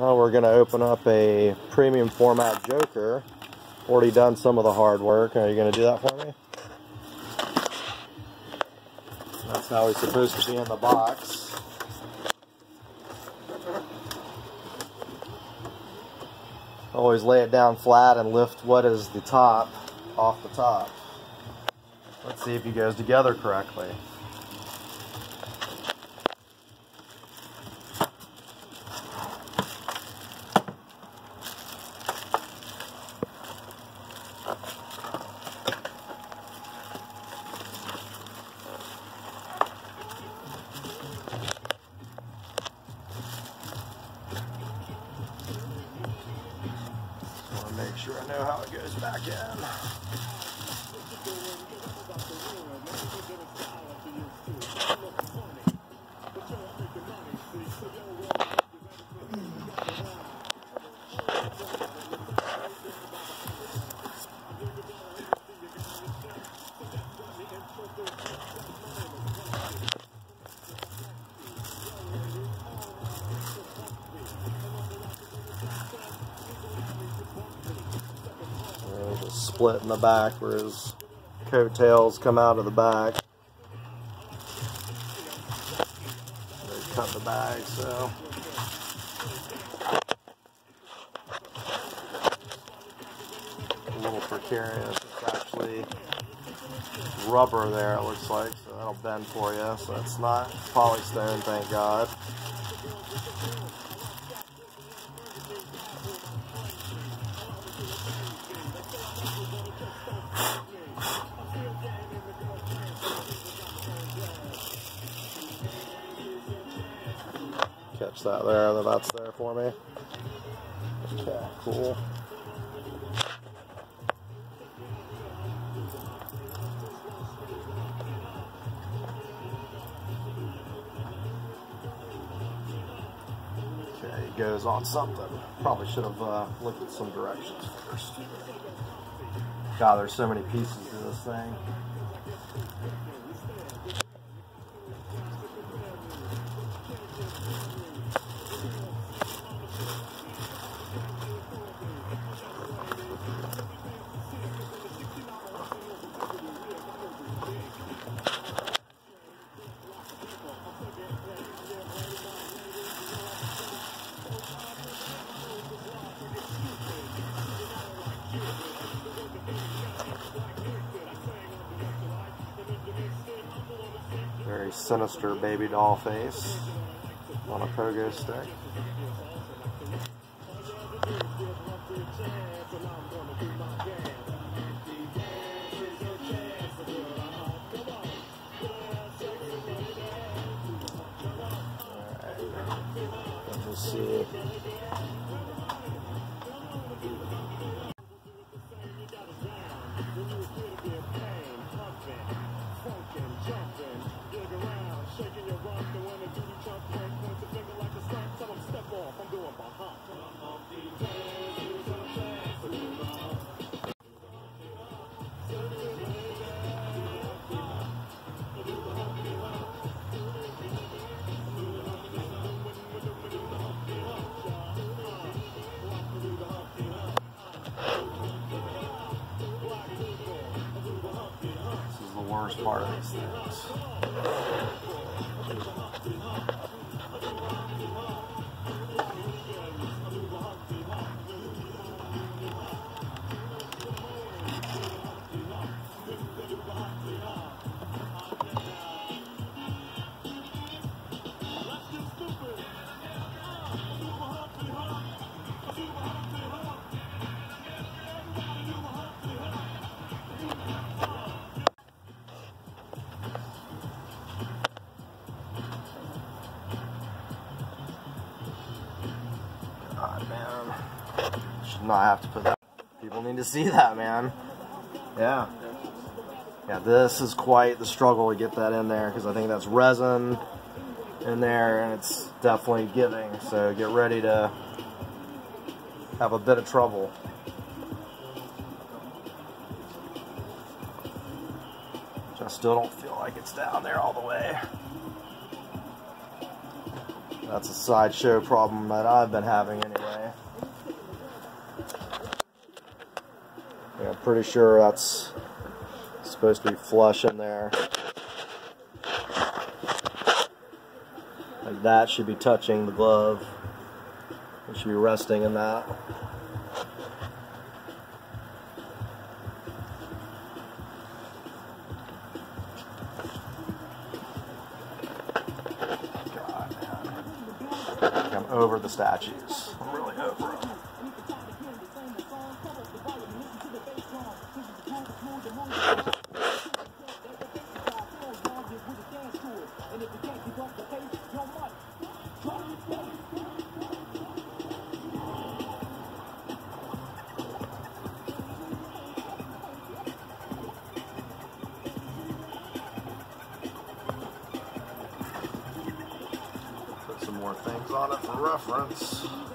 Well, we're going to open up a premium format Joker. Already done some of the hard work. Are you going to do that for me? That's how he's supposed to be in the box. Always lay it down flat and lift what is the top off the top. Let's see if he goes together correctly. Make sure I know how it goes back in. Split in the back where his coattails come out of the back. They cut the bag, so. A little precarious. It's actually rubber there, it looks like, so that'll bend for you. So it's not polystone, thank God. Catch that there, the that's there for me. Okay, cool. Okay, he goes on something. Probably should have uh, looked at some directions first. God, there's so many pieces to this thing. Sinister baby doll face on a pogo stick. Alright, let's see. Worst part not have to put that. People need to see that, man. Yeah. Yeah, this is quite the struggle to get that in there because I think that's resin in there and it's definitely giving. So get ready to have a bit of trouble. I still don't feel like it's down there all the way. That's a sideshow problem that I've been having anyway. Yeah, I'm pretty sure that's supposed to be flush in there. Like that should be touching the glove. It should be resting in that. I'm over the statues. I'm really over them. More things on it for reference.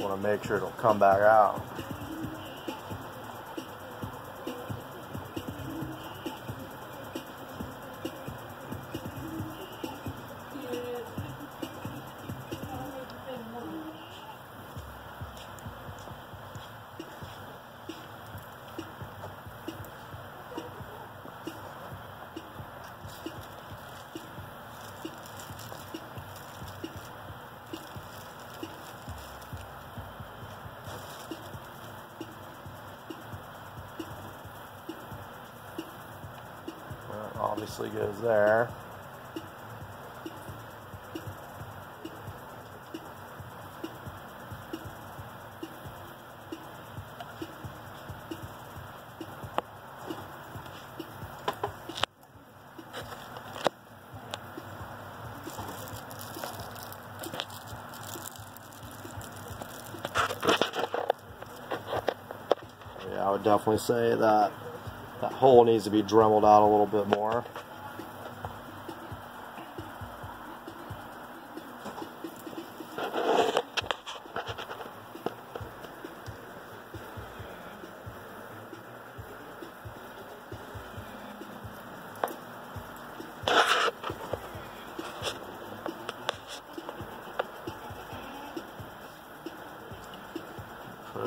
Want to make sure it'll come back out. Obviously goes there. I would definitely say that that hole needs to be dremeled out a little bit more.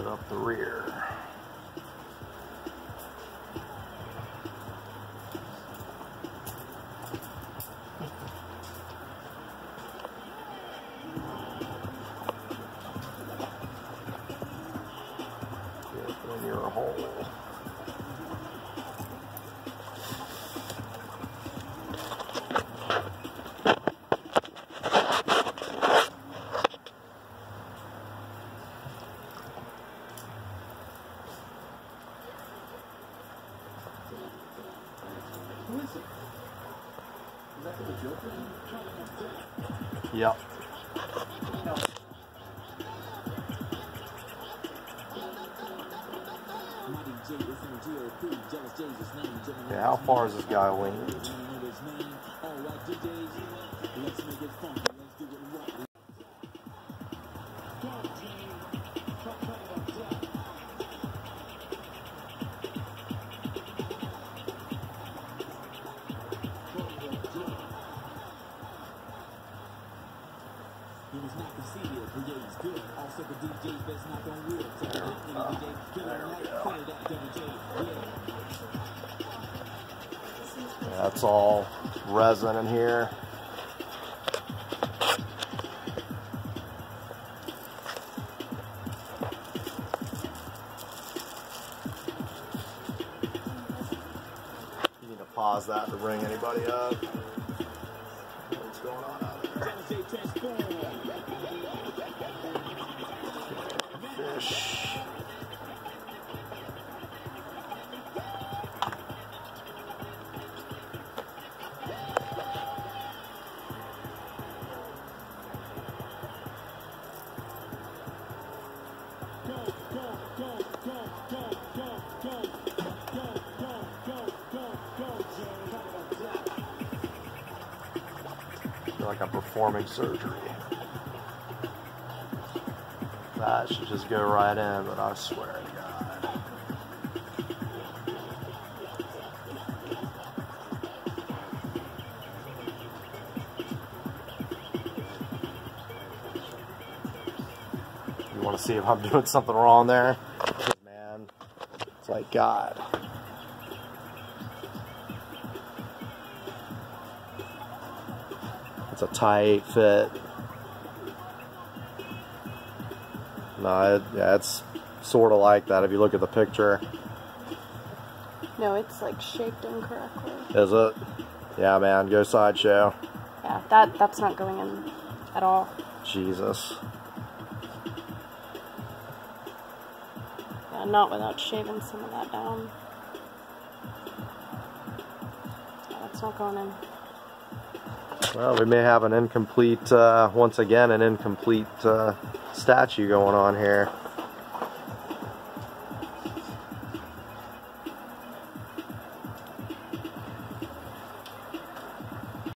Up the rear. Yeah, how far is this guy leaned? good. Also the DJ that's knock on wood. So DJ. Yeah. That's all resin in here. You need to pause that to ring anybody up. What's going on out there? Feel like I'm performing surgery. That should just go right in, but I swear to God. You want to see if I'm doing something wrong there? Man, it's like God. It's a tight fit. No, it, yeah, it's sort of like that if you look at the picture. No, it's like shaped incorrectly. Is it? Yeah, man, go sideshow. Yeah, that that's not going in at all. Jesus. Yeah, not without shaving some of that down. Yeah, it's not going in. Well, we may have an incomplete, uh, once again, an incomplete uh, statue going on here.